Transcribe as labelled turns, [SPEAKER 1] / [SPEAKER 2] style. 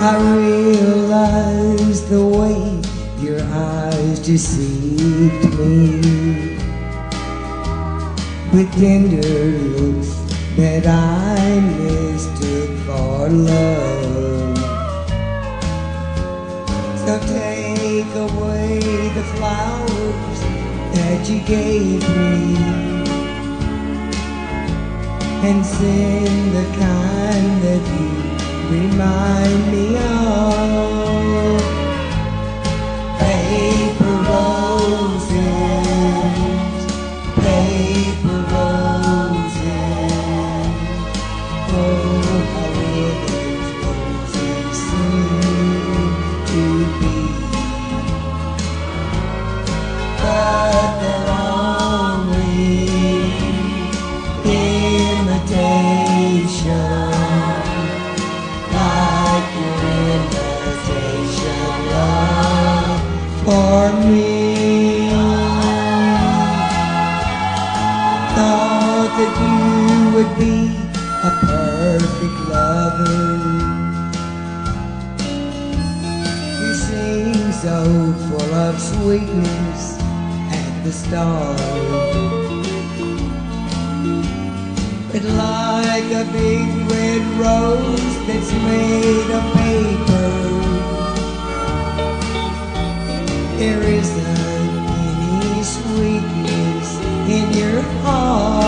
[SPEAKER 1] I realized the way your eyes deceived me with tender looks that I mistook for love. So take away the flowers that you gave me and send the kind for me. Thought that you would be a perfect lover. You seem so full of sweetness at the start. But like a big red rose that's made of paper, there isn't any sweetness in your heart.